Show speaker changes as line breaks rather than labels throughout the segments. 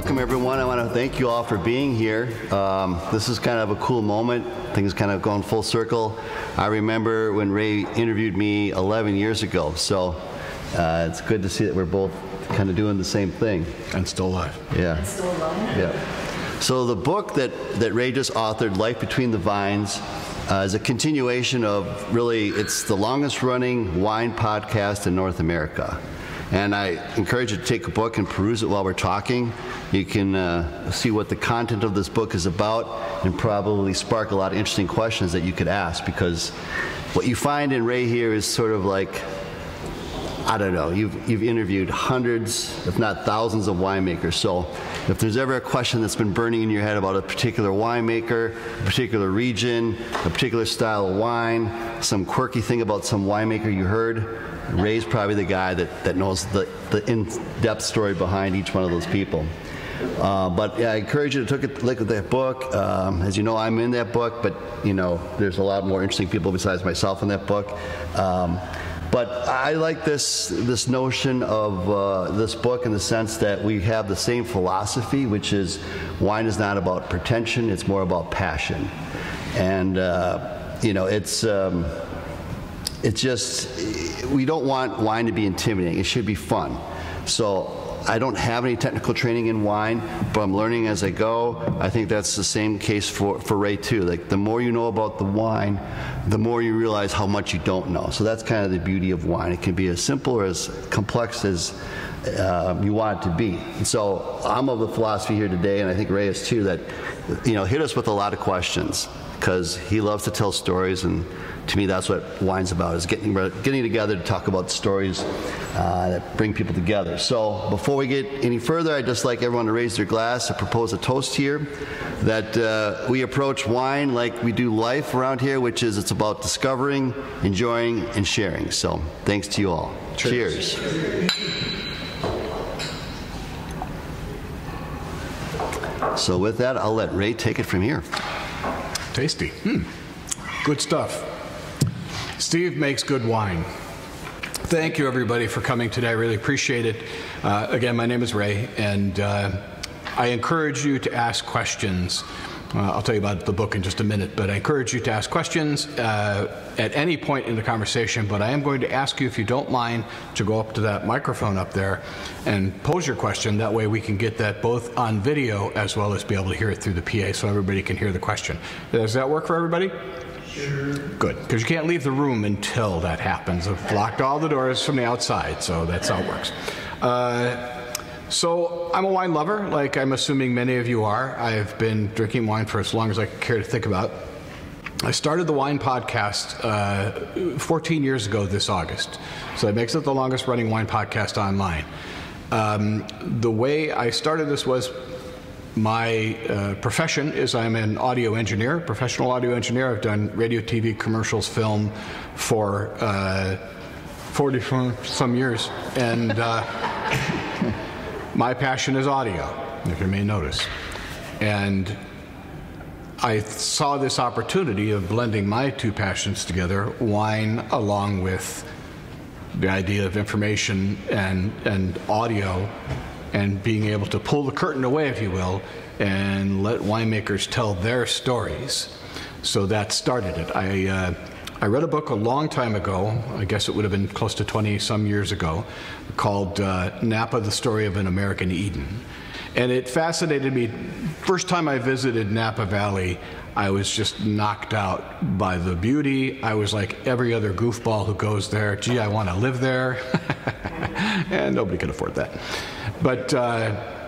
right, welcome everyone. I want to thank you all for being here. Um, this is kind of a cool moment. Things kind of going full circle. I remember when Ray interviewed me 11 years ago, so uh, it's good to see that we're both kind of doing the same thing.
And still alive.
Yeah.
Still alone?
Yeah. So the book that, that Ray just authored, Life Between the Vines, uh, is a continuation of really, it's the longest running wine podcast in North America. And I encourage you to take a book and peruse it while we're talking. You can uh, see what the content of this book is about and probably spark a lot of interesting questions that you could ask because what you find in Ray here is sort of like I don't know, you've, you've interviewed hundreds, if not thousands, of winemakers. So if there's ever a question that's been burning in your head about a particular winemaker, a particular region, a particular style of wine, some quirky thing about some winemaker you heard, Ray's probably the guy that, that knows the, the in-depth story behind each one of those people. Uh, but yeah, I encourage you to take a look at that book. Um, as you know, I'm in that book, but you know, there's a lot more interesting people besides myself in that book. Um, but I like this this notion of uh, this book in the sense that we have the same philosophy, which is wine is not about pretension; it's more about passion. And uh, you know, it's um, it's just we don't want wine to be intimidating. It should be fun. So I don't have any technical training in wine, but I'm learning as I go. I think that's the same case for, for Ray too. Like the more you know about the wine, the more you realize how much you don't know. So that's kind of the beauty of wine. It can be as simple or as complex as uh, you want it to be. And so I'm of the philosophy here today, and I think Ray is too, that you know hit us with a lot of questions because he loves to tell stories and to me, that's what wine's about, is getting, getting together to talk about stories uh, that bring people together. So before we get any further, I'd just like everyone to raise their glass to propose a toast here that uh, we approach wine like we do life around here, which is it's about discovering, enjoying, and sharing. So thanks to you all. Cheers. Cheers. So with that, I'll let Ray take it from here.
Tasty. Hmm. Good stuff. Steve makes good wine. Thank you, everybody, for coming today. I really appreciate it. Uh, again, my name is Ray, and uh, I encourage you to ask questions. Uh, I'll tell you about the book in just a minute, but I encourage you to ask questions uh, at any point in the conversation. But I am going to ask you, if you don't mind, to go up to that microphone up there and pose your question. That way, we can get that both on video as well as be able to hear it through the PA so everybody can hear the question. Does that work for everybody? Sure. Good, because you can't leave the room until that happens. I've locked all the doors from the outside, so that's how it works. Uh, so I'm a wine lover, like I'm assuming many of you are. I've been drinking wine for as long as I care to think about. I started the wine podcast uh, 14 years ago this August, so it makes it the longest running wine podcast online. Um, the way I started this was my uh, profession is I'm an audio engineer, professional audio engineer. I've done radio, TV, commercials, film for uh, 40 some years. And uh, my passion is audio, if you may notice. And I saw this opportunity of blending my two passions together, wine along with the idea of information and, and audio and being able to pull the curtain away, if you will, and let winemakers tell their stories. So that started it. I, uh, I read a book a long time ago, I guess it would have been close to 20 some years ago, called uh, Napa The Story of an American Eden. And it fascinated me. First time I visited Napa Valley, I was just knocked out by the beauty. I was like every other goofball who goes there, gee, I want to live there. and nobody can afford that. But uh,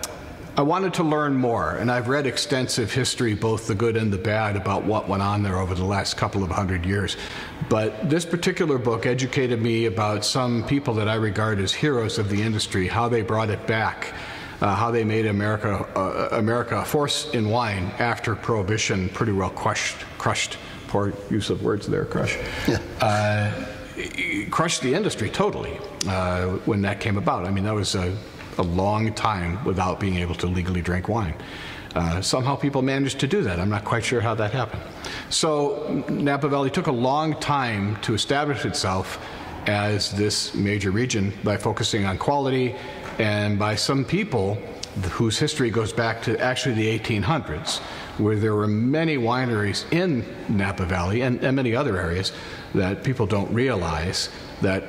I wanted to learn more, and I've read extensive history, both the good and the bad, about what went on there over the last couple of hundred years. But this particular book educated me about some people that I regard as heroes of the industry, how they brought it back. Uh, how they made America, uh, America a force in wine after Prohibition pretty well crushed, crushed, poor use of words there, crush, yeah. uh, crushed the industry totally uh, when that came about. I mean, that was a a long time without being able to legally drink wine. Uh, somehow people managed to do that. I'm not quite sure how that happened. So Napa Valley took a long time to establish itself as this major region by focusing on quality and by some people whose history goes back to actually the 1800s, where there were many wineries in Napa Valley and, and many other areas that people don't realize that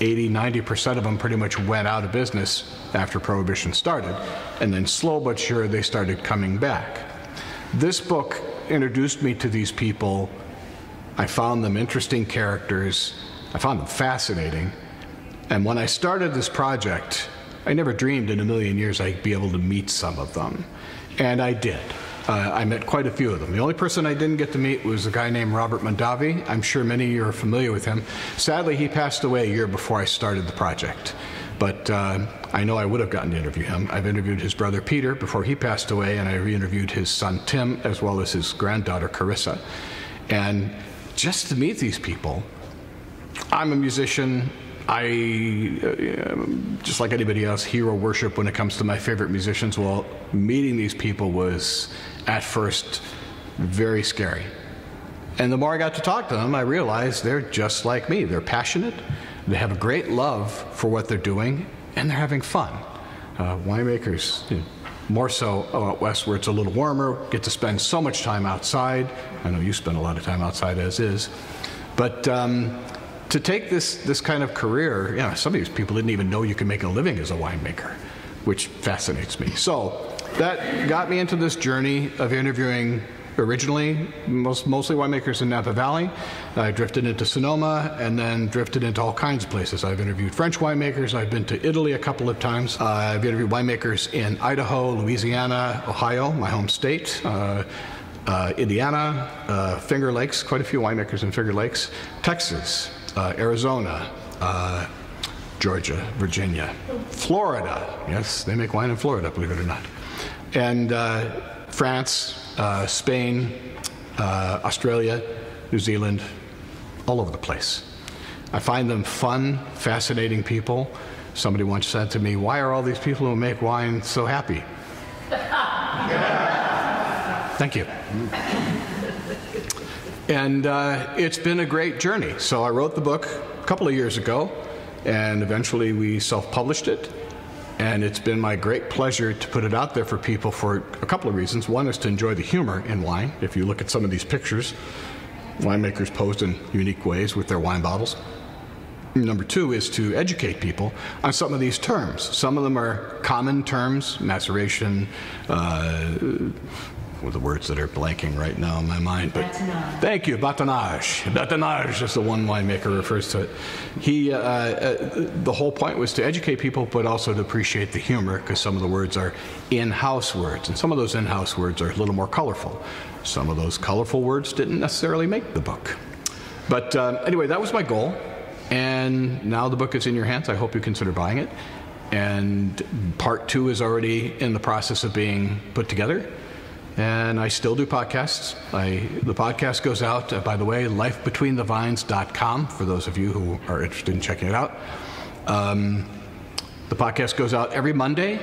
80, 90% of them pretty much went out of business after Prohibition started. And then, slow but sure, they started coming back. This book introduced me to these people. I found them interesting characters, I found them fascinating. And when I started this project, I never dreamed in a million years I'd be able to meet some of them. And I did. Uh, I met quite a few of them. The only person I didn't get to meet was a guy named Robert Mondavi. I'm sure many of you are familiar with him. Sadly, he passed away a year before I started the project. But uh, I know I would have gotten to interview him. I've interviewed his brother Peter before he passed away, and I re interviewed his son Tim as well as his granddaughter Carissa. And just to meet these people, I'm a musician. I, uh, just like anybody else, hero worship when it comes to my favorite musicians. Well, meeting these people was at first very scary. And the more I got to talk to them, I realized they're just like me. They're passionate, they have a great love for what they're doing, and they're having fun. Uh, winemakers, more so out west where it's a little warmer, get to spend so much time outside. I know you spend a lot of time outside as is. But um, to take this, this kind of career, know, some of these people didn't even know you could make a living as a winemaker, which fascinates me. So that got me into this journey of interviewing originally most, mostly winemakers in Napa Valley. I drifted into Sonoma and then drifted into all kinds of places. I've interviewed French winemakers. I've been to Italy a couple of times. Uh, I've interviewed winemakers in Idaho, Louisiana, Ohio, my home state. Uh, uh, Indiana, uh, Finger Lakes, quite a few winemakers in Finger Lakes, Texas, uh, Arizona, uh, Georgia, Virginia, Florida. Yes, they make wine in Florida, believe it or not. And France, uh, Spain, uh, Australia, New Zealand, all over the place. I find them fun, fascinating people. Somebody once said to me, Why are all these people who make wine so happy? Thank you. And uh, it's been a great journey. So I wrote the book a couple of years ago, and eventually we self published it. And it's been my great pleasure to put it out there for people for a couple of reasons. One is to enjoy the humor in wine. If you look at some of these pictures, winemakers posed in unique ways with their wine bottles. Number two is to educate people on some of these terms. Some of them are common terms, maceration, uh, with the words that are blanking right now in my mind. But
Batonnage.
thank you, batonnage. Batonnage is the one winemaker refers to it. He, uh, uh, the whole point was to educate people, but also to appreciate the humor, because some of the words are in-house words, and some of those in-house words are a little more colorful. Some of those colorful words didn't necessarily make the book. But um, anyway, that was my goal, and now the book is in your hands. I hope you consider buying it. And part two is already in the process of being put together and I still do podcasts. I, the podcast goes out, uh, by the way, lifebetweenthevines.com for those of you who are interested in checking it out. Um, the podcast goes out every Monday,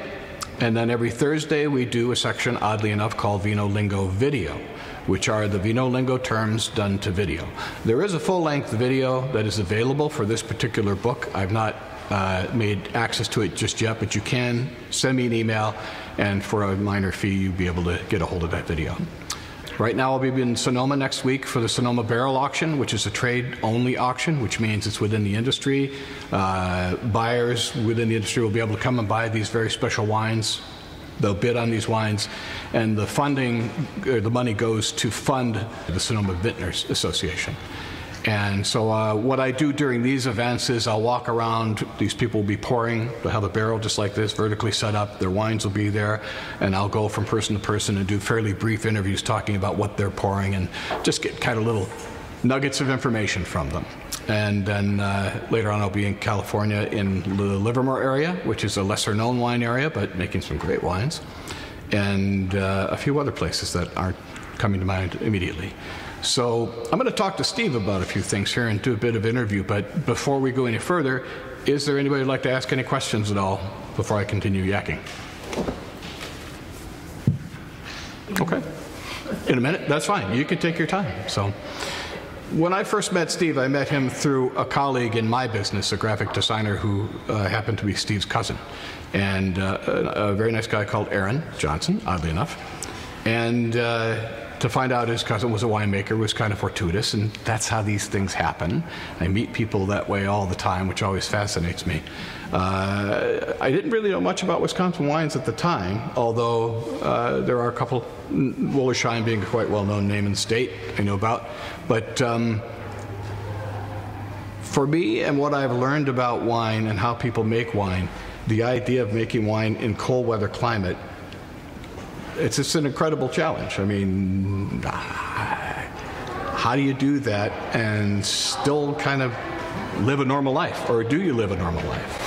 and then every Thursday we do a section, oddly enough, called Vino Lingo Video, which are the Vino Lingo terms done to video. There is a full length video that is available for this particular book. I've not uh, made access to it just yet, but you can send me an email, and for a minor fee, you'll be able to get a hold of that video. Right now, I'll be in Sonoma next week for the Sonoma Barrel Auction, which is a trade only auction, which means it's within the industry. Uh, buyers within the industry will be able to come and buy these very special wines. They'll bid on these wines, and the funding, or the money goes to fund the Sonoma Vintners Association. And so, uh, what I do during these events is I'll walk around. These people will be pouring. They'll have a barrel just like this, vertically set up. Their wines will be there. And I'll go from person to person and do fairly brief interviews talking about what they're pouring and just get kind of little nuggets of information from them. And then uh, later on, I'll be in California in the Livermore area, which is a lesser known wine area, but making some great wines. And uh, a few other places that aren't coming to mind immediately. So I'm going to talk to Steve about a few things here and do a bit of interview. But before we go any further, is there anybody who'd like to ask any questions at all before I continue yakking? Okay. In a minute, that's fine. You can take your time. So, when I first met Steve, I met him through a colleague in my business, a graphic designer who uh, happened to be Steve's cousin, and uh, a, a, very nice guy called Aaron Johnson, oddly enough. And uh, to find out his cousin was a winemaker was kind of fortuitous, and that's how these things happen. I meet people that way all the time, which always fascinates me. Uh, I didn't really know much about Wisconsin wines at the time, although uh, there are a couple, Wollersheim being a quite well known name in the state, I know about. But um, for me and what I've learned about wine and how people make wine, the idea of making wine in cold weather climate it's just an incredible challenge. I mean, how do you do that and still kind of live a normal life, or do you live a normal life?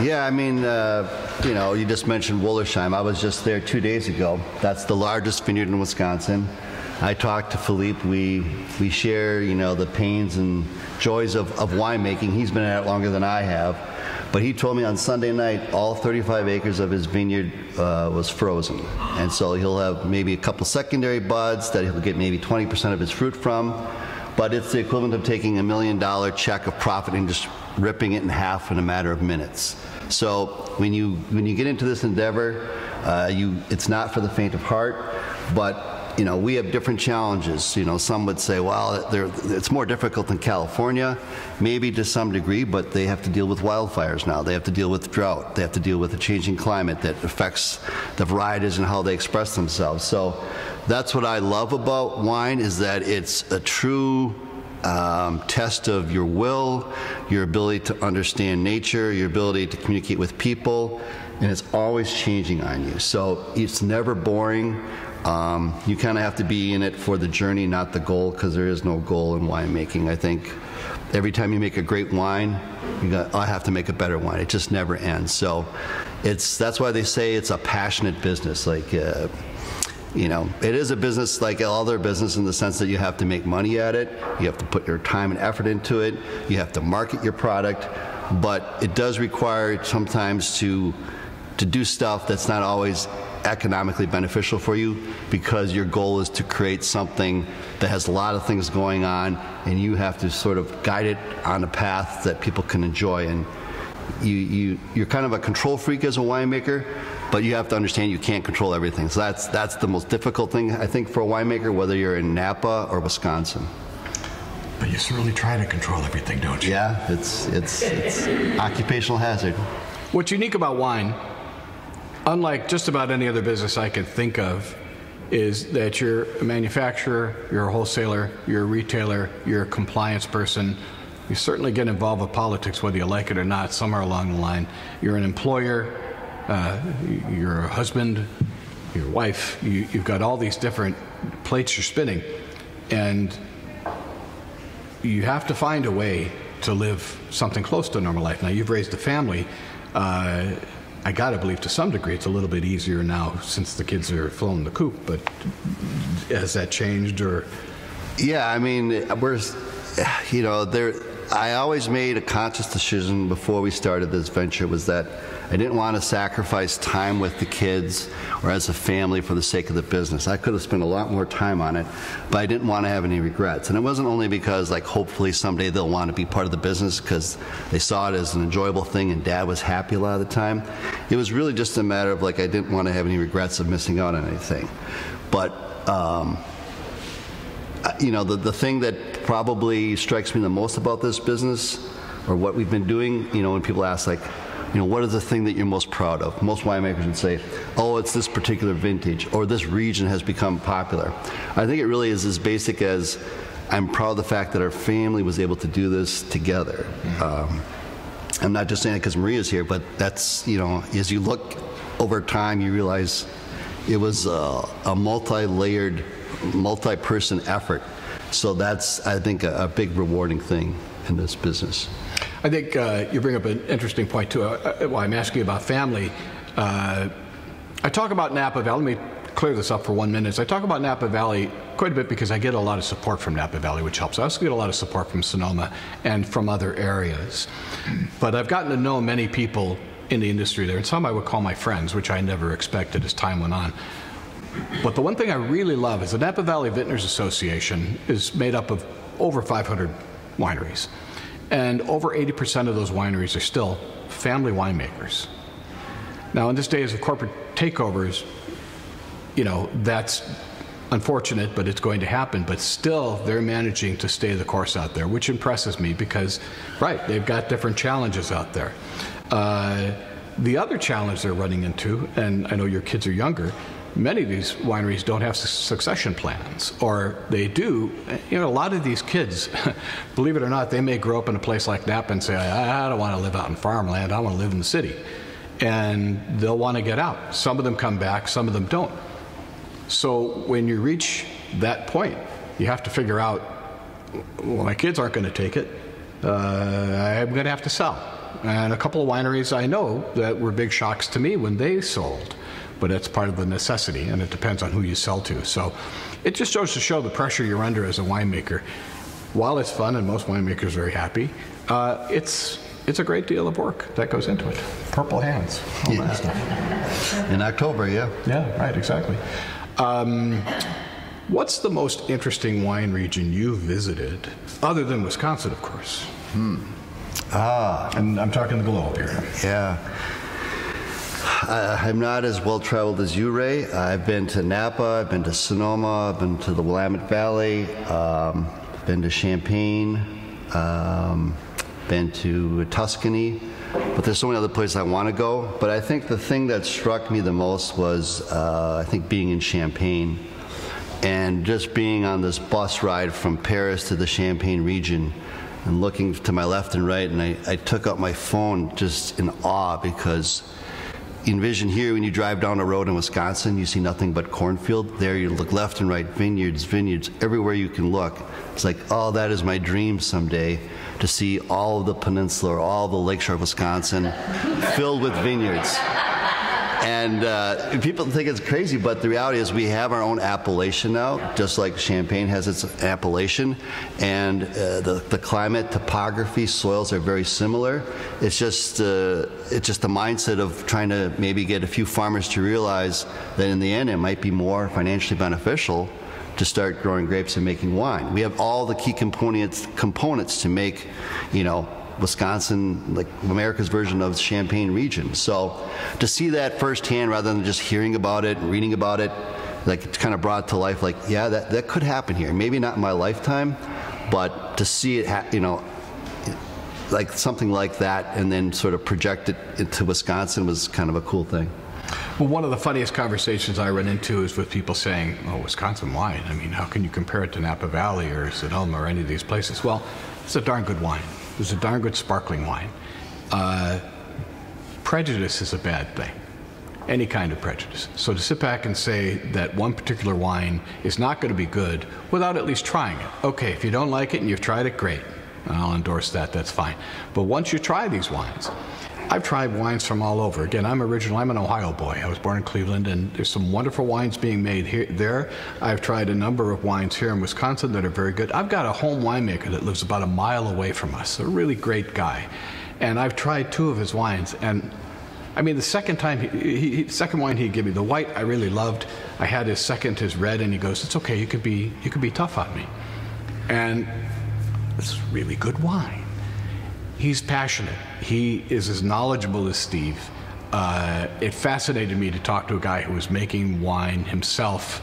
Yeah, I mean, uh, you know, you just mentioned Wollersheim. I was just there two days ago. That's the largest vineyard in Wisconsin. I talked to Philippe. We we share, you know, the pains and joys of, of winemaking. He's been at it longer than I have. But he told me on Sunday night all 35 acres of his vineyard uh, was frozen. And so he'll have maybe a couple secondary buds that he'll get maybe 20% of his fruit from. But it's the equivalent of taking a million dollar check of profit and just ripping it in half in a matter of minutes. So when you when you get into this endeavor, uh, you it's not for the faint of heart, but you know, we have different challenges. You know, some would say, well, it's more difficult than California, maybe to some degree, but they have to deal with wildfires now. They have to deal with drought. They have to deal with a changing climate that affects the varieties and how they express themselves. So that's what I love about wine is that it's a true um, test of your will, your ability to understand nature, your ability to communicate with people, and it's always changing on you. So it's never boring. Um, you kind of have to be in it for the journey, not the goal, because there is no goal in winemaking. I think every time you make a great wine, you I have to make a better wine. It just never ends. So it's that's why they say it's a passionate business. Like. Uh, you know, it is a business like all other business in the sense that you have to make money at it, you have to put your time and effort into it, you have to market your product, but it does require sometimes to to do stuff that's not always economically beneficial for you because your goal is to create something that has a lot of things going on and you have to sort of guide it on a path that people can enjoy and you, you you're kind of a control freak as a winemaker but you have to understand you can't control everything so that's that's the most difficult thing I think for a winemaker whether you're in Napa or Wisconsin
but you certainly try to control everything, don't you?
Yeah, it's it's, it's occupational hazard.
What's unique about wine unlike just about any other business I could think of, is that you're a manufacturer, you're a wholesaler, you're a retailer, you're a compliance person. You certainly get involved with politics, whether you like it or not, somewhere along the line. You're an employer, uh, you're a husband, your wife. You, have got all these different plates you're spinning, and you have to find a way to live something close to a normal life. Now, you've raised a family. Uh, I got to believe to some degree it's a little bit easier now since the kids are flown the coop, but has that changed or?
Yeah, I mean, we're, you know, there. I always made a conscious decision before we started this venture was that I didn't want to sacrifice time with the kids or as a family for the sake of the business. I could have spent a lot more time on it, but I didn't want to have any regrets. And it wasn't only because, like, hopefully someday they'll want to be part of the business because they saw it as an enjoyable thing and dad was happy a lot of the time. It was really just a matter of, like, I didn't want to have any regrets of missing out on anything. But, um, you know, the, the thing that probably strikes me the most about this business or what we've been doing, you know, when people ask, like, you know, what is the thing that you're most proud of? Most winemakers would say, oh, it's this particular vintage or this region has become popular. I think it really is as basic as I'm proud of the fact that our family was able to do this together. Um, I'm not just saying it because Maria's here, but that's, you know, as you look over time, you realize it was a, a multi layered, multi person effort. So that's, I think, a, a big rewarding thing in this business.
I think uh, you bring up an interesting point too. Uh, uh, well, I'm asking about family. Uh, I talk about Napa Valley. Let me clear this up for one minute. I talk about Napa Valley quite a bit because I get a lot of support from Napa Valley, which helps. I also get a lot of support from Sonoma and from other areas. But I've gotten to know many people in the industry there, and some I would call my friends, which I never expected as time went on. But the one thing I really love is the Napa Valley Vintners Association is made up of over 500 wineries. And over 80% of those wineries are still family winemakers. Now, in this days of corporate takeovers, you know, that's unfortunate, but it's going to happen. But still, they're managing to stay the course out there, which impresses me because, right, they've got different challenges out there. Uh, the other challenge they're running into, and I know your kids are younger, many of these wineries don't have succession plans, or they do. You know, a lot of these kids, believe it or not, they may grow up in a place like Napa and say, I, I don't want to live out in farmland, I want to live in the city. And they'll want to get out. Some of them come back, some of them don't. So when you reach that point, you have to figure out, well, my kids aren't going to take it. Uh, I'm going to have to sell. And a couple of wineries I know that were big shocks to me when they sold but it's part of the necessity, and it depends on who you sell to. So it just goes to show the pressure you're under as a winemaker. While it's fun and most winemakers are very happy, uh, it's it's a great deal of work that goes into it. Purple hands, all yeah. that stuff.
In October, yeah.
Yeah, right, exactly. Um, what's the most interesting wine region you visited, other than Wisconsin, of course?
Hmm. Ah.
And I'm talking the globe here.
Yeah. I'm not as well traveled as you, Ray. I've been to Napa, I've been to Sonoma, I've been to the Willamette Valley, um, been to Champagne, um, been to Tuscany, but there's so many other places I want to go. But I think the thing that struck me the most was uh, I think being in Champagne and just being on this bus ride from Paris to the Champagne region and looking to my left and right, and I, I took out my phone just in awe because envision here when you drive down a road in Wisconsin, you see nothing but cornfield. There you look left and right, vineyards, vineyards, everywhere you can look. It's like, oh, that is my dream someday to see all of the peninsula or all the lakeshore of Wisconsin filled with vineyards. And uh, people think it's crazy, but the reality is we have our own appellation now, just like Champagne has its appellation. And uh, the, the climate, topography, soils are very similar. It's just, uh, it's just the mindset of trying to maybe get a few farmers to realize that in the end it might be more financially beneficial to start growing grapes and making wine. We have all the key components components to make, you know, Wisconsin, like America's version of Champagne region. So to see that firsthand rather than just hearing about it, reading about it, like it's kind of brought to life, like, yeah, that, that could happen here. Maybe not in my lifetime, but to see it, you know, like something like that and then sort of project it into Wisconsin was kind of a cool thing.
Well, one of the funniest conversations I run into is with people saying, oh, Wisconsin wine. I mean, how can you compare it to Napa Valley or Sonoma or any of these places? Well, it's a darn good wine. It was a darn good sparkling wine. Uh, prejudice is a bad thing, any kind of prejudice. So to sit back and say that one particular wine is not going to be good without at least trying it. Okay, if you don't like it and you've tried it, great. I'll endorse that, that's fine. But once you try these wines, I've tried wines from all over. Again, I'm original. I'm an Ohio boy. I was born in Cleveland, and there's some wonderful wines being made here. There, I've tried a number of wines here in Wisconsin that are very good. I've got a home winemaker that lives about a mile away from us. A really great guy, and I've tried two of his wines. And I mean, the second time, he, he, second wine he gave me, the white I really loved. I had his second, his red, and he goes, "It's okay. You could be, you could be tough on me," and it's really good wine he's passionate. He is as knowledgeable as Steve. Uh, it fascinated me to talk to a guy who was making wine himself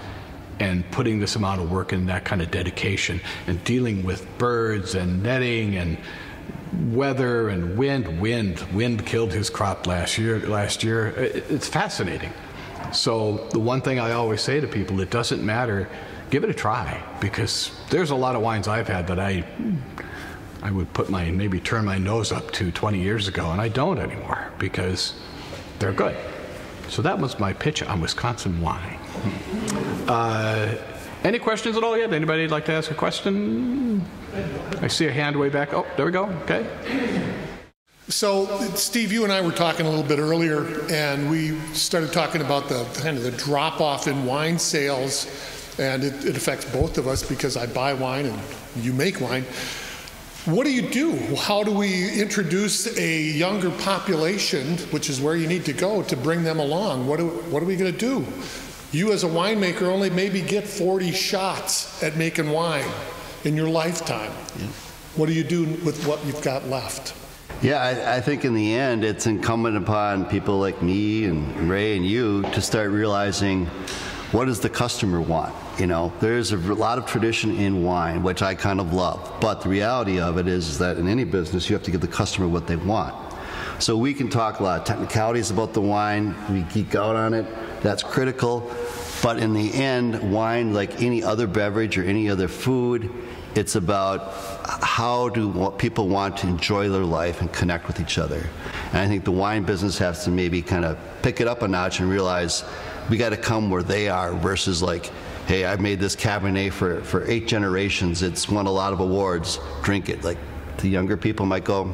and putting this amount of work and that kind of dedication and dealing with birds and netting and weather and wind. Wind, wind killed his crop last year. Last year, it's fascinating. So the one thing I always say to people, it doesn't matter. Give it a try because there's a lot of wines I've had that I I would put my maybe turn my nose up to 20 years ago, and I don't anymore because they're good. So that was my pitch on Wisconsin wine. Uh, any questions at all yet? Anybody like to ask a question? I see a hand way back. Oh, there we go. Okay.
So, Steve, you and I were talking a little bit earlier, and we started talking about the kind of the drop off in wine sales, and it, it affects both of us because I buy wine and you make wine. What do you do? How do we introduce a younger population, which is where you need to go, to bring them along? What, do, what are we going to do? You, as a winemaker, only maybe get 40 shots at making wine. in your lifetime. What do you do with what you've got left?
Yeah, I, I, think in the end, it's incumbent upon people like me and Ray and you to start realizing what does the customer want. You know, there's a lot of tradition in wine, which I kind of love, but the reality of it is, is that in any business, you have to give the customer what they want. So we can talk a lot of technicalities about the wine. We geek out on it. That's critical. But in the end, wine, like any other beverage or any other food, it's about how do people want to enjoy their life and connect with each other. And I think the wine business has to maybe kind of pick it up a notch and realize we got to come where they are versus like, hey, I've made this Cabernet for, for eight generations. It's won a lot of awards. Drink it. Like the younger people might go,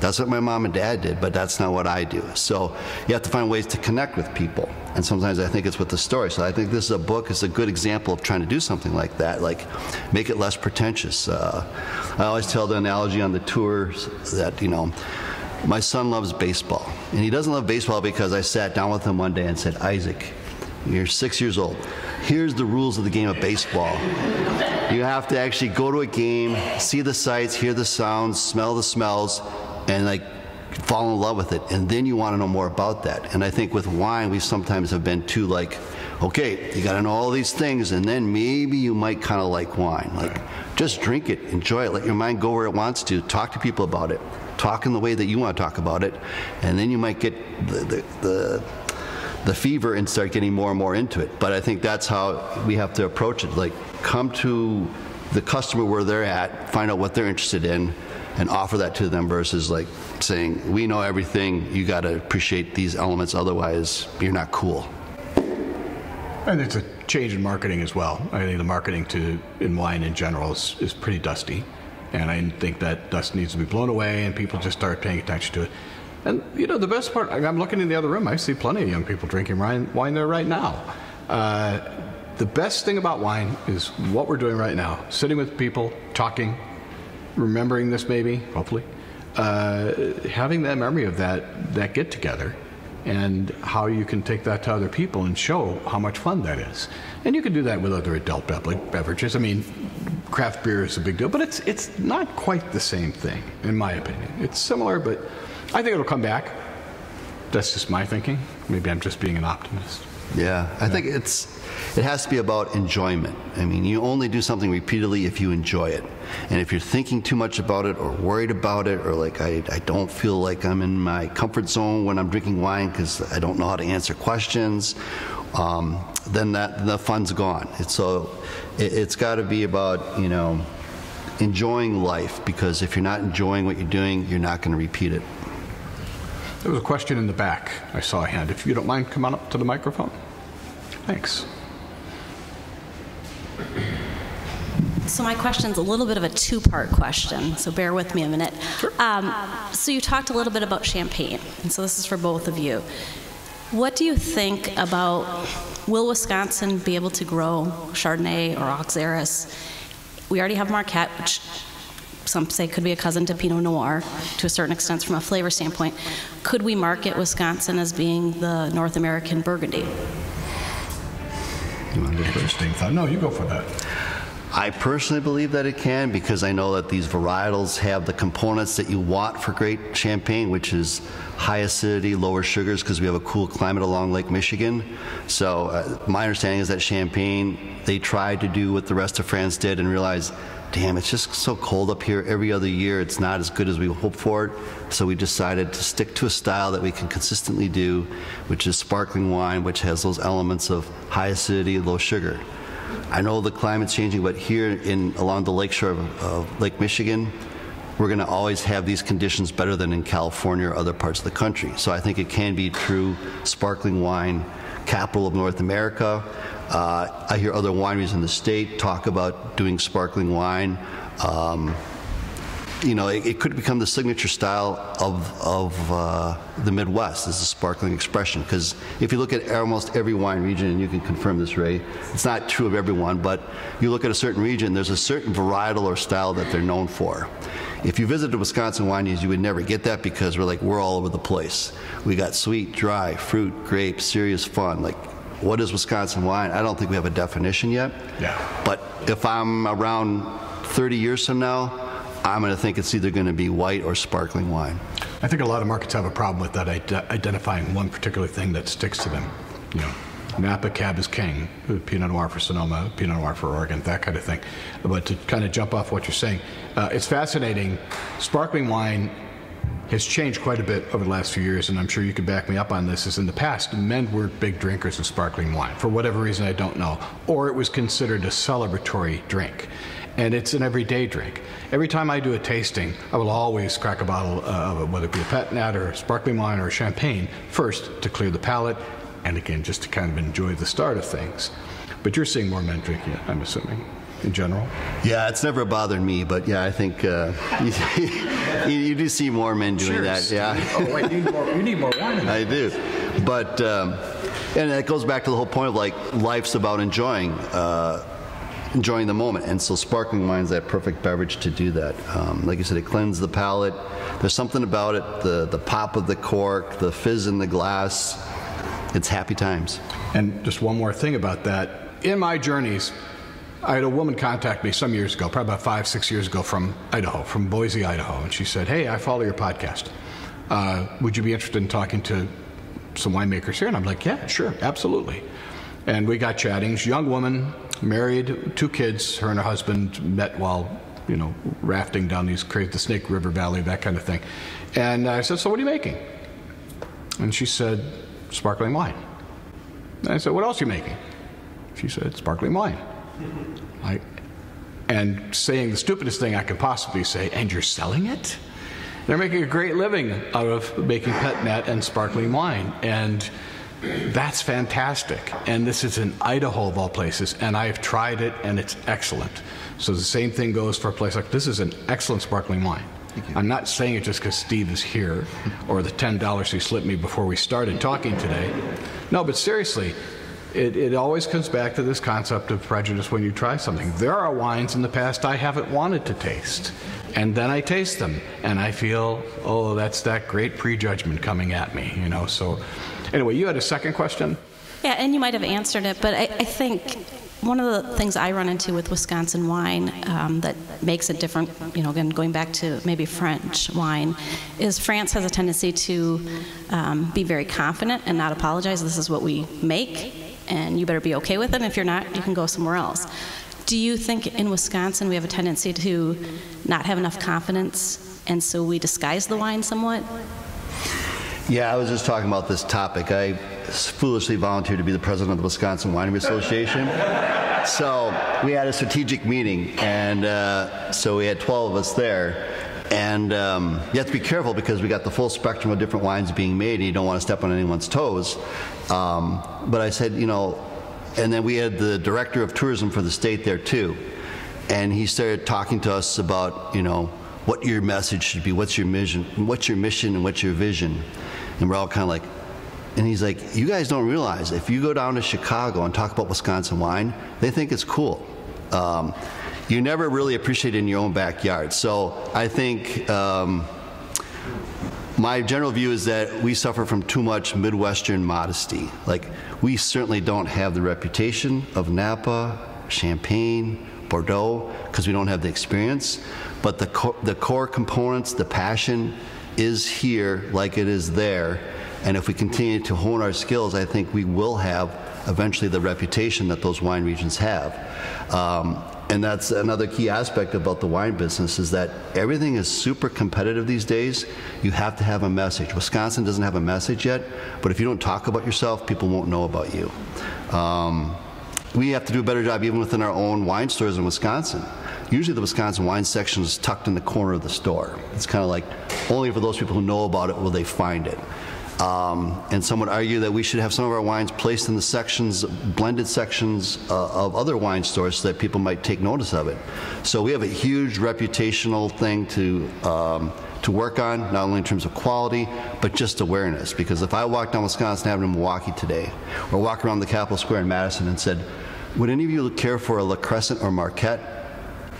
that's what my mom and dad did, but that's not what I do. So you have to find ways to connect with people. And sometimes I think it's with the story. So I think this is a book, it's a good example of trying to do something like that, like make it less pretentious. Uh, I always tell the analogy on the tours that, you know, my son loves baseball. And he doesn't love baseball because I sat down with him one day and said, Isaac, you're six years old. Here's the rules of the game of baseball. You have to actually go to a game, see the sights, hear the sounds, smell the smells, and like fall in love with it and then you want to know more about that and i think with wine we sometimes have been too like okay you got to know all these things and then maybe you might kind of like wine like just drink it enjoy it let your mind go where it wants to talk to people about it talk in the way that you want to talk about it and then you might get the, the, the the fever and start getting more and more into it but i think that's how we have to approach it like come to the customer where they're at find out what they're interested in and offer that to them versus like saying, we know everything, you got to appreciate these elements, otherwise, you're not cool.
And it's a change in marketing as well. I think the marketing to in wine in general is, is pretty dusty. And I think that dust needs to be blown away and people just start paying attention to it. And, you know, the best part, I'm looking in the other room, I see plenty of young people drinking wine, there right now. Uh, the best thing about wine is what we're doing right now sitting with people, talking, remembering this maybe, hopefully, uh, having that memory of that, that get together and how you can take that to other people and show how much fun that is. And you can do that with other adult beverages. I mean, craft beer is a big deal, but it's, it's not quite the same thing, in my opinion. It's similar, but I think it'll come back. That's just my thinking. Maybe I'm just being an optimist.
Yeah, I yeah. think it's it has to be about enjoyment. I mean, you only do something repeatedly if you enjoy it. And if you're thinking too much about it or worried about it or like I, I don't feel like I'm in my comfort zone when I'm drinking wine because I don't know how to answer questions, um, then that the fun's gone. It's so it, it's got to be about you know enjoying life because if you're not enjoying what you're doing, you're not going to repeat it.
There was a question in the back. I saw a hand. If you don't mind, come on up to the microphone. Thanks.
So my question's a little bit of a two-part question, so bear with me a minute. Sure. Um, so you talked a little bit about champagne, and so this is for both of you. What do you think about will Wisconsin be able to grow Chardonnay or Auxerrois? We already have Marquette, which some say could be a cousin to Pinot Noir to a certain extent from a flavor standpoint. Could we market Wisconsin as being the North American Burgundy?
Interesting thought. No, you go for that.
I personally believe that it can because I know that these varietals have the components that you want for great champagne, which is high acidity, lower sugars, because we have a cool climate along Lake Michigan. So uh, my understanding is that Champagne, they tried to do what the rest of France did and realized, damn, it's just so cold up here every other year. It's not as good as we hope for it. So we decided to stick to a style that we can consistently do, which is sparkling wine, which has those elements of high acidity, low sugar. I know the climate's changing, but here in along the lakeshore of, of Lake Michigan, we're going to always have these conditions better than in California or other parts of the country. So I think it can be true sparkling wine capital of North America. Uh, I hear other wineries in the state talk about doing sparkling wine. Um, you know, it, it, could become the signature style of, of uh, the Midwest as a sparkling expression. Because if you look at almost every wine region, and you can confirm this, Ray, it's not true of everyone, but you look at a certain region, there's a certain varietal or style that they're known for. If you visited Wisconsin wineries, you would never get that because we're like, we're all over the place. We got sweet, dry, fruit, grape, serious fun. Like, what is Wisconsin wine? I don't think we have a definition yet.
Yeah.
But if I'm around 30 years from now, I'm going to think it's either going to be white or sparkling wine.
I think a lot of markets have a problem with that, identifying one particular thing that sticks to them. You know, Napa Cab is king, uh, Pinot Noir for Sonoma, Pinot Noir for Oregon, that kind of thing. But to kind of jump off what you're saying, uh, it's fascinating. Sparkling wine has changed quite a bit over the last few years, and I'm sure you could back me up on this. Is in the past, men were big drinkers of sparkling wine for whatever reason I don't know, or it was considered a celebratory drink, and it's an everyday drink. Every time I do a tasting, I will always crack a bottle uh, of whether it be a pet nat or sparkling wine or champagne first to clear the palate, and again just to kind of enjoy the start of things. But you're seeing more men drinking it, I'm assuming, in general.
Yeah, it's never bothered me, but yeah, I think uh, you, you, do see more men doing
Cheers.
that. Yeah.
Oh wait, you need more, you need more wine.
I do. But, um, and that goes back to the whole point of like life's about enjoying, uh, enjoying the moment. And so sparkling wine is that perfect beverage to do that. Um, like you said, it cleanses the palate. There's something about it, the, the pop of the cork, the fizz in the glass. It's happy times.
And just one more thing about that. In my journeys, I had a woman contact me some years ago, probably about five, six years ago from Idaho, from Boise, Idaho. And she said, Hey, I follow your podcast. Uh, would you be interested in talking to some winemakers here? And I'm like, Yeah, sure, absolutely. And we got chatting. She's a young woman, married, two kids. Her and her husband met while, you know, rafting down these crazy, the Snake River Valley, that kind of thing. And I said, So what are you making? And she said, Sparkling wine. And I said, What else are you making? She said, Sparkling wine. I, and saying the stupidest thing I could possibly say, and you're selling it? They're making a great living out of making pet nat and sparkling wine. And that's fantastic. And this is in Idaho, of all places, and I've tried it, and it's excellent. So the same thing goes for a place like this is an excellent sparkling wine. I'm not saying it just because Steve is here or the $10 he slipped me before we started talking today. No, but seriously, it, it always comes back to this concept of prejudice when you try something. There are wines in the past I haven't wanted to taste, and then I taste them, and I feel, oh, that's that great prejudgment coming at me, you know. So, anyway, you had a second question?
Yeah, and you might have answered it, but I, I think one of the things I run into with Wisconsin wine um, that makes it different, you know, again, going back to maybe French wine, is France has a tendency to um, be very confident and not apologize. This is what we make, and you better be okay with it. And if you're not, you can go somewhere else. Do you think in Wisconsin we have a tendency to not have enough confidence, and so we disguise the wine somewhat?
Yeah, I was just talking about this topic. I foolishly volunteered to be the president of the Wisconsin Winery Association. so we had a strategic meeting, and uh, so we had 12 of us there. And um, you have to be careful because we got the full spectrum of different wines being made, and you don't want to step on anyone's toes. Um, but I said, you know, and then we had the director of tourism for the state there too. And he started talking to us about, you know, what your message should be, what's your mission, what's your mission, and what's your vision. And we're all kind of like, and he's like, you guys don't realize if you go down to Chicago and talk about Wisconsin wine, they think it's cool. Um, you never really appreciate it in your own backyard. So I think um, my general view is that we suffer from too much Midwestern modesty. Like, we certainly don't have the reputation of Napa, Champagne, Bordeaux, because we don't have the experience. But the, co- the core components, the passion, is here like it is there. And if we continue to hone our skills, I think we will have eventually the reputation that those wine regions have. Um, and that's another key aspect about the wine business is that everything is super competitive these days. You have to have a message. Wisconsin doesn't have a message yet, but if you don't talk about yourself, people won't know about you. Um, we have to do a better job even within our own wine stores in Wisconsin. Usually the Wisconsin wine section is tucked in the corner of the store. It's kind of like only for those people who know about it will they find it. Um, and some would argue that we should have some of our wines placed in the sections, blended sections uh, of other wine stores so that people might take notice of it. So we have a huge reputational thing to, um, to work on, not only in terms of quality, but just awareness. Because if I walked down Wisconsin Avenue in Milwaukee today, or walk around the Capitol Square in Madison and said, would any of you care for a La Crescent or Marquette?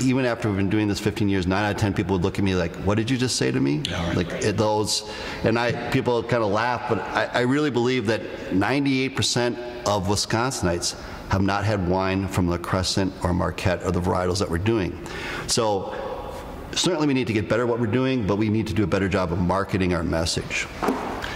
Even after we've been doing this 15 years, nine out of 10 people would look at me like, "What did you just say to me?"
right.
Like it, those, and I people kind of laugh, but I, I really believe that 98% of Wisconsinites have not had wine from La Crescent or Marquette or the varietals that we're doing. So certainly we need to get better at what we're doing, but we need to do a better job of marketing our message.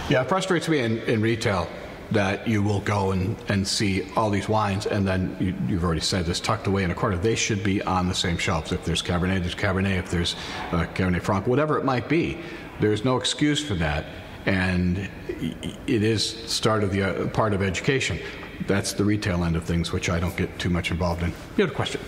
Yeah, it frustrates me in, in retail that you will go and, and see all these wines, and then you, you've already said this tucked away in a corner. They should be on the same shelves. If there's Cabernet, there's Cabernet. If there's uh, Cabernet Franc, whatever it might be, there's no excuse for that. And it is start of the uh, part of education. That's the retail end of things, which I don't get too much involved in. You had a question?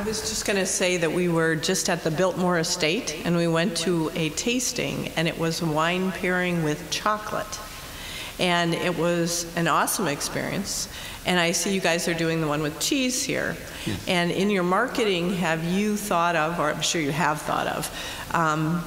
I was just going to say that we were just at the Biltmore Estate and we went to a tasting and it was wine pairing with chocolate. And it was an awesome experience. And I see you guys are doing the one with cheese here. And in your marketing, have you thought of, or I'm sure you have thought of, um,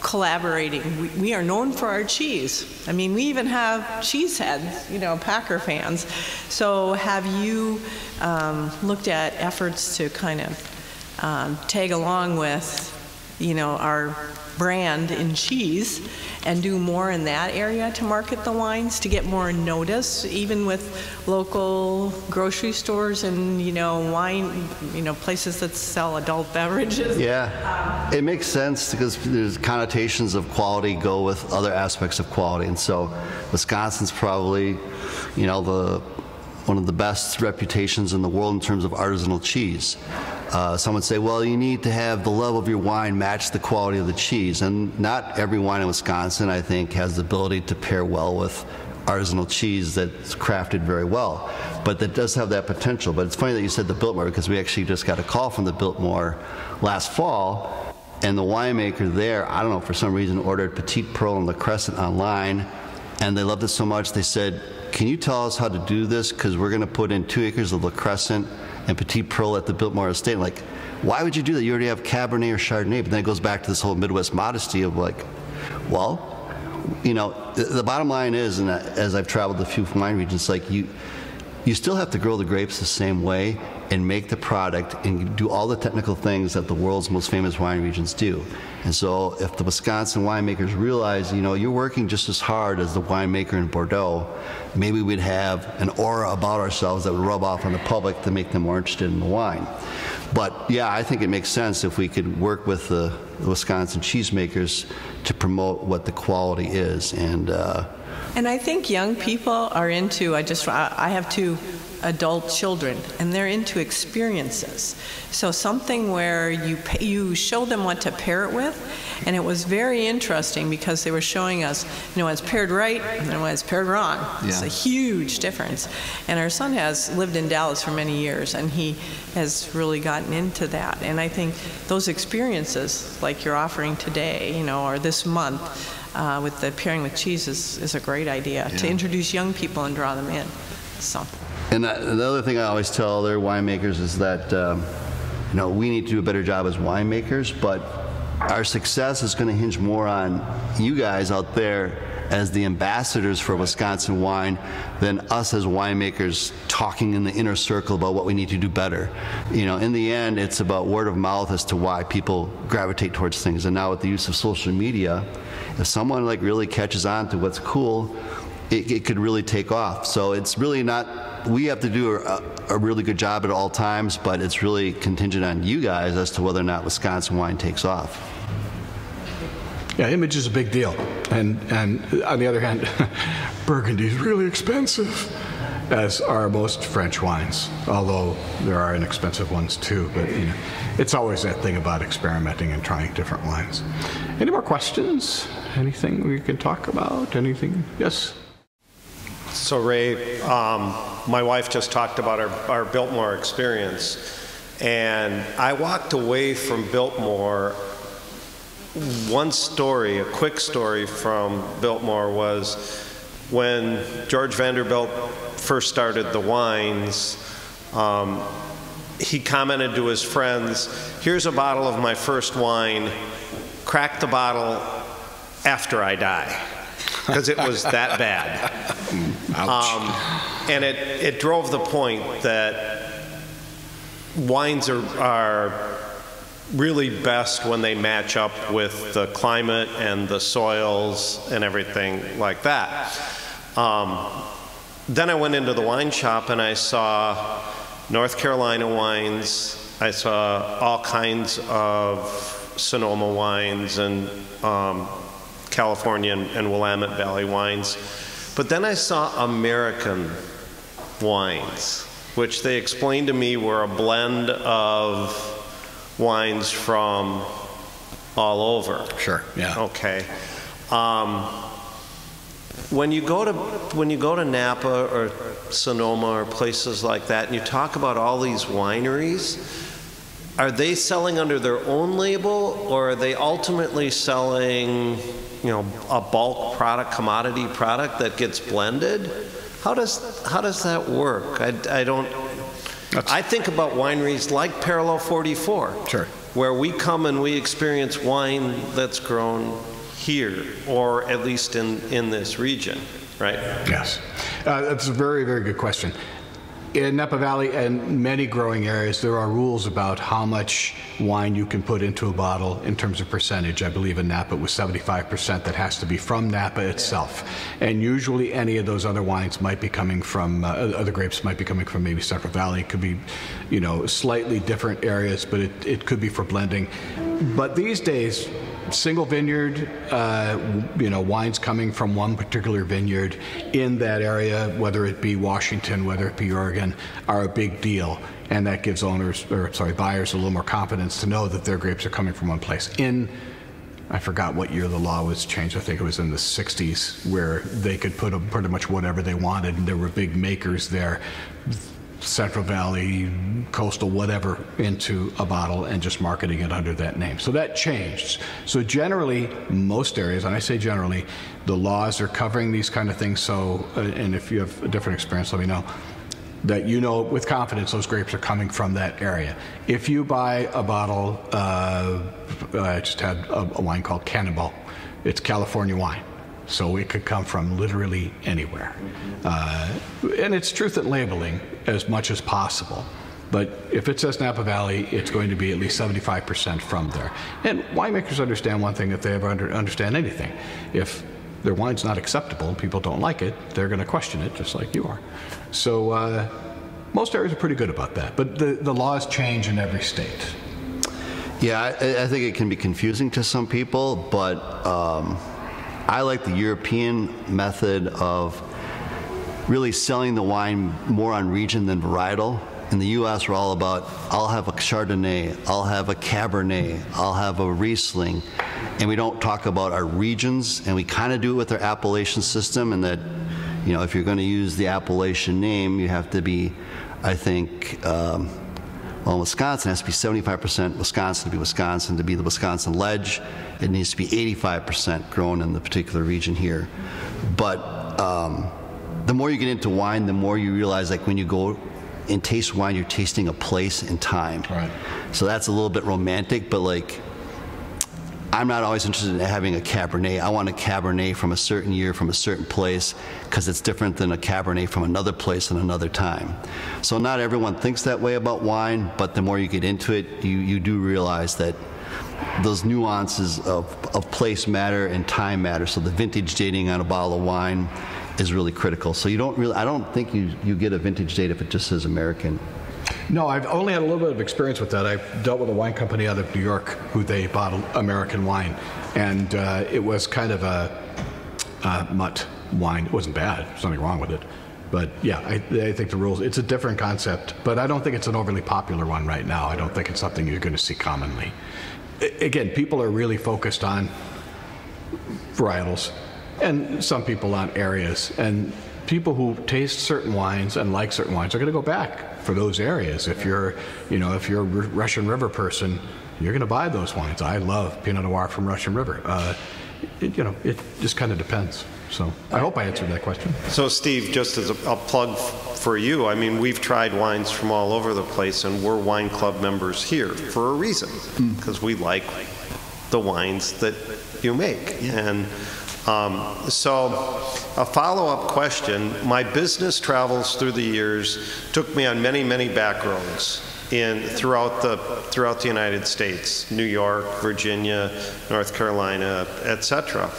collaborating. We, we, are known for our cheese. I mean, we even have cheese heads, you know, Packer fans. So, have you um, looked at efforts to kind of um, tag along with, you know, our brand in cheese and do more in that area to market the wines to get more notice, even with local grocery stores and you know wine, you know places that sell adult beverages.
Yeah, it makes sense because there's connotations of quality go with other aspects of quality, and so Wisconsin's probably, you know, the one of the best reputations in the world in terms of artisanal cheese. Uh, some would say, well, you need to have the level of your wine match the quality of the cheese. And not every wine in Wisconsin, I think, has the ability to pair well with artisanal cheese that's crafted very well. But that does have that potential. But it's funny that you said the Biltmore because we actually just got a call from the Biltmore last fall. And the winemaker there, I don't know, for some reason ordered Petite Pearl and La Crescent online. And they loved it so much, they said, Can you tell us how to do this? Because we're going to put in two acres of La Crescent and Petite Pearl at the Biltmore Estate. Like, why would you do that? You already have Cabernet or Chardonnay. But then it goes back to this whole Midwest modesty of like, well, you know, the, the bottom line is, and as I've traveled a few wine regions, like you, you still have to grow the grapes the same way and make the product and do all the technical things that the world's most famous wine regions do. And so if the Wisconsin winemakers realize, you know, you're working just as hard as the winemaker in Bordeaux, maybe we'd have an aura about ourselves that would rub off on the public to make them more interested in the wine. But yeah, I think it makes sense if we could work with the, Wisconsin cheesemakers to promote what the quality is. And uh,
and I think young people are into. I just I have two adult children, and they're into experiences. So something where you pay, you show them what to pair it with, and it was very interesting because they were showing us, you know, when it's paired right and when it's paired wrong. Yeah. It's a huge difference. And our son has lived in Dallas for many years, and he has really gotten into that. And I think those experiences, like you're offering today, you know, or this month. Uh, with the pairing with cheese is, is a great idea yeah. to introduce young people and draw them in. So.
And the other thing I always tell other winemakers is that, um, you know, we need to do a better job as winemakers, but our success is going to hinge more on you guys out there as the ambassadors for Wisconsin wine than us as winemakers talking in the inner circle about what we need to do better. You know, in the end, it's about word of mouth as to why people gravitate towards things. And now with the use of social media, if someone like really catches on to what's cool, it, it could really take off. So it's really not we have to do a, a, really good job at all times, but it's really contingent on you guys as to whether or not Wisconsin wine takes off.
Yeah, image is a big deal, and and on the other hand, Burgundy is really expensive, as are most French wines. Although there are inexpensive ones too, but you know, it's always that thing about experimenting and trying different wines. Any more questions? Anything we can talk about? Anything? Yes.
So, Ray, um, my wife just talked about our, our Biltmore experience, and I walked away from Biltmore. One story, a quick story from Biltmore was when George Vanderbilt first started the wines. Um, he commented to his friends, Here's a bottle of my first wine, crack the bottle after I die because it was that bad. Um, and it, it drove the point that wines are, are really best when they match up with the climate and the soils and everything like that. Um, then I went into the wine shop and I saw North Carolina wines. I saw all kinds of Sonoma wines and um, California and, and Willamette Valley wines. But then I saw American wines, which they explained to me were a blend of wines from all over.
Sure, yeah.
Okay. Um, when you go to when you go to Napa or Sonoma or places like that, and you talk about all these wineries, are they selling under their own label, or are they ultimately selling, you know, a bulk product, commodity product that gets blended? How does how does that work? I, I don't. I think about wineries like Parallel 44,
Sure.
where we come and we experience wine that's grown here, or at least in, in this region, right?
Yes. Uh, that's a very, very good question. In Napa Valley and many growing areas, there are rules about how much wine you can put into a bottle in terms of percentage. I believe in Napa it was 75% that has to be from Napa itself. And usually any of those other wines might be coming from, uh, other grapes might be coming from maybe Central Valley. It could be, you know, slightly different areas, but it, it could be for blending. But these days, single vineyard, uh, you know, wines coming from one particular vineyard in that area, whether it be Washington, whether it be Oregon, are a big deal. And that gives owners, or sorry, buyers a little more confidence to know that their grapes are coming from one place. In I forgot what year the law was changed. I think it was in the 60s, where they could put a, pretty much whatever they wanted, and there were big makers there, Central Valley, coastal, whatever, into a bottle and just marketing it under that name. So that changed. So generally, most areas, and I say generally, the laws are covering these kind of things. So, uh, and if you have a different experience, let me know that you know with confidence those grapes are coming from that area. If you buy a bottle, uh, I just had a, a wine called Cannonball. It's California wine. So it could come from literally anywhere. Uh, and it's truth in labeling as much as possible. But if it says Napa Valley, it's going to be at least 75% from there. And winemakers understand one thing if they ever under, understand anything. If their wine's not acceptable people don't like it, they're going to question it just like you are. So uh, most areas are pretty good about that. But the, the laws change in every state.
Yeah, I, I think it can be confusing to some people, but um, I like the European method of really selling the wine more on region than varietal. In the U.S., we're all about I'll have a Chardonnay, I'll have a Cabernet, I'll have a Riesling, and we don't talk about our regions. And we kind of do it with our appellation system, and that you know if you're going to use the appellation name, you have to be, I think. Um, well, in Wisconsin, it has to be 75% Wisconsin to be Wisconsin. To be the Wisconsin ledge, it needs to be 85% grown in the particular region here. But um, the more you get into wine, the more you realize, like when you go and taste wine, you're tasting a place and time.
Right.
So that's a little bit romantic, but like, I'm not always interested in having a Cabernet. I want a Cabernet from a certain year, from a certain place, because it's different than a Cabernet from another place and another time. So not everyone thinks that way about wine, but the more you get into it, you, you do realize that those nuances of, of place matter and time matter. So the vintage dating on a bottle of wine is really critical. So you don't really, I don't think you, you get a vintage date if it just says American.
No, I've only had a little bit of experience with that. I dealt with a wine company out of New York who they bottled American wine, and uh, it was kind of a uh, mutt wine. It wasn't bad. There's nothing wrong with it. But yeah, I, I think the rules, it's a different concept, but I don't think it's an overly popular one right now. I don't think it's something you're going to see commonly. I, again, people are really focused on varietals, and some people on areas. And people who taste certain wines and like certain wines are going to go back for those areas. If you're, you know, if you're a Russian River person, you're going to buy those wines. I love Pinot Noir from Russian River. Uh, it, you know, it just kind of depends. So I hope I answered that question.
So, Steve, just as a, a plug for you, I mean, we've tried wines from all over the place, and we're wine club members here for a reason, because we like the wines that you make. And um, so, a follow up question my business travels through the years took me on many, many back roads. In, throughout the throughout the United States, New York, Virginia, North Carolina, etc.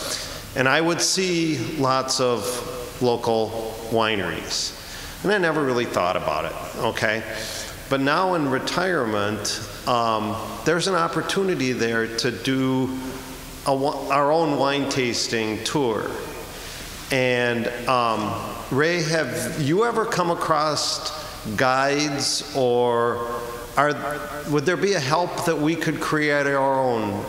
And I would see lots of local wineries. And I never really thought about it, okay? But now in retirement, um, there's an opportunity there to do a, our own wine tasting tour. And um, Ray, have you ever come across guides or are, would there be a help that we could create our own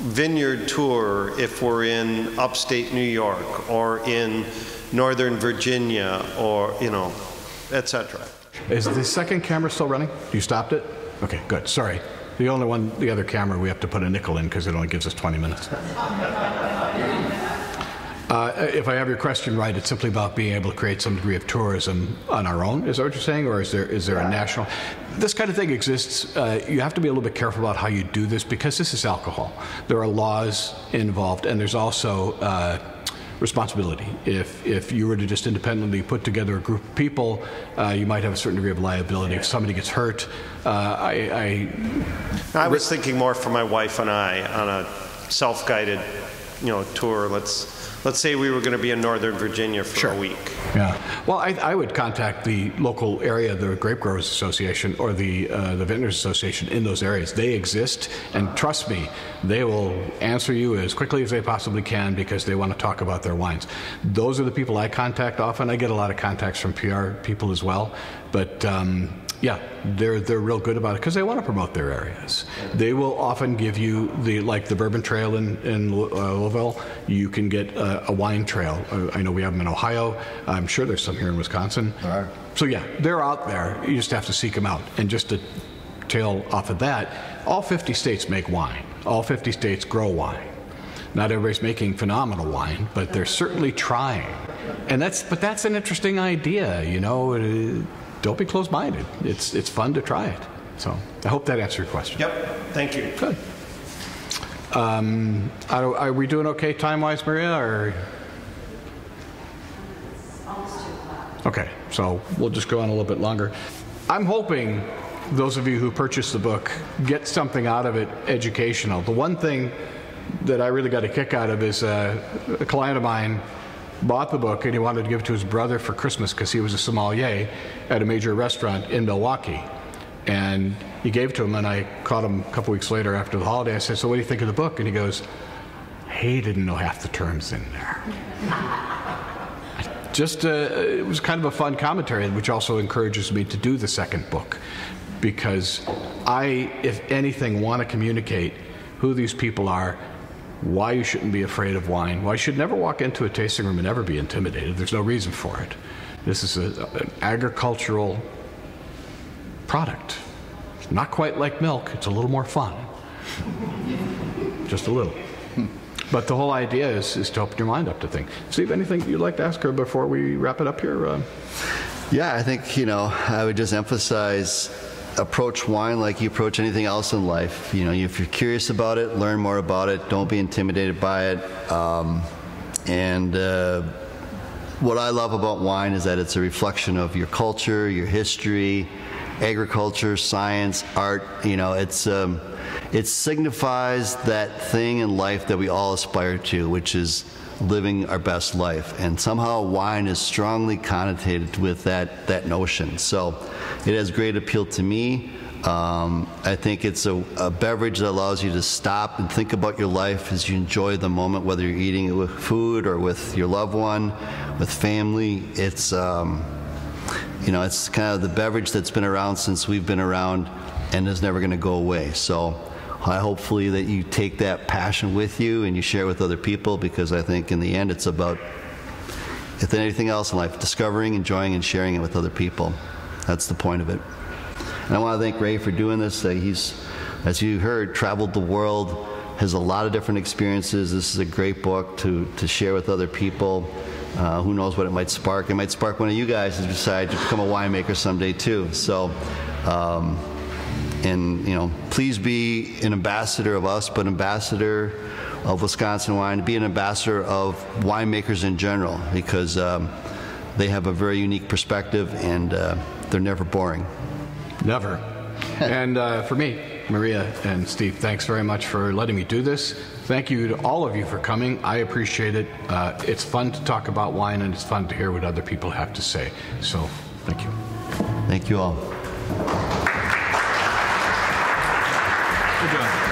vineyard tour if we're in upstate New York or in Northern Virginia or, you know, etc.?
Is the second camera still running? You stopped it? Okay, good. Sorry. The only one, the other camera, we have to put a nickel in because it only gives us 20 minutes. Uh, if I have your question right, it's simply about being able to create some degree of tourism on our own. Is that what you're saying, or is there is there a national? This kind of thing exists. Uh, you have to be a little bit careful about how you do this because this is alcohol. There are laws involved, and there's also uh, responsibility. If, if you were to just independently put together a group of people, uh, you might have a certain degree of liability. If somebody gets hurt, uh, I,
I, I was thinking more for my wife and I on a self-guided, you know, tour. Let's let's say we were going to be in Northern Virginia for
sure.
a week.
Yeah. Well, I, I, would contact the local area, the Grape Growers Association or the uh, the Vintners Association in those areas. They exist, and trust me, they will answer you as quickly as they possibly can because they want to talk about their wines. Those are the people I contact often. I get a lot of contacts from PR people as well, but. Um, yeah, they're they're real good about it because they want to promote their areas. They will often give you the like the Bourbon Trail in in uh, Louisville. You can get a, a wine trail. Uh, I know we have them in Ohio. I'm sure there's some here in Wisconsin.
All right.
So yeah, they're out there. You just have to seek them out. And just to tail off of that, all 50 states make wine. All 50 states grow wine. Not everybody's making phenomenal wine, but they're certainly trying. And that's but that's an interesting idea, you know. It, don't be closed-minded. It's it's fun to try it. So I hope that answered your question.
Yep. Thank you.
Good. Um, are, are, we doing okay time-wise, Maria? Or okay, so we'll just go on a little bit longer. I'm hoping those of you who purchased the book get something out of it educational. The one thing that I really got a kick out of is uh, a client of mine bought the book and he wanted to give it to his brother for Christmas because he was a sommelier at a major restaurant in Milwaukee. And he gave it to him, and I caught him a couple weeks later after the holiday. I said, So, what do you think of the book? And he goes, He didn't know half the terms in there. Just, uh, it was kind of a fun commentary, which also encourages me to do the second book because I, if anything, want to communicate who these people are why you shouldn't be afraid of wine, why you should never walk into a tasting room and ever be intimidated. There's no reason for it. This is a, an agricultural product. It's not quite like milk, it's a little more fun. Just a little. But the whole idea is, is to open your mind up to things. Steve, anything you'd like to ask her before we wrap it up here? Uh,
yeah, I think, you know, I would just emphasize approach wine like you approach anything else in life. You know, if you're curious about it, learn more about it. Don't be intimidated by it. Um, and uh, what I love about wine is that it's a reflection of your culture, your history, agriculture, science, art. You know, it's um, it signifies that thing in life that we all aspire to, which is living our best life. And somehow wine is strongly connotated with that, that notion. So it has great appeal to me. Um, I think it's a, a, beverage that allows you to stop and think about your life as you enjoy the moment, whether you're eating it with food or with your loved one, with family. It's, um, you know, it's kind of the beverage that's been around since we've been around and is never going to go away. So I hopefully that you take that passion with you and you share it with other people because I think in the end it's about, if anything else in life, discovering, enjoying, and sharing it with other people. That's the point of it. And I want to thank Ray for doing this. Uh, he's, as you heard, traveled the world, has a lot of different experiences. This is a great book to, to share with other people. Uh, who knows what it might spark? It might spark one of you guys to decide to become a winemaker someday too. So. Um, and you know, please be an ambassador of us, but ambassador of Wisconsin wine, be an ambassador of winemakers in general, because um, they have a very unique perspective and uh, they're never boring.
Never. and uh, for me, Maria and Steve, thanks very much for letting me do this. Thank you to all of you for coming. I appreciate it. Uh, it's fun to talk about wine, and it's fun to hear what other people have to say. So, thank you.
Thank you all.
Good job.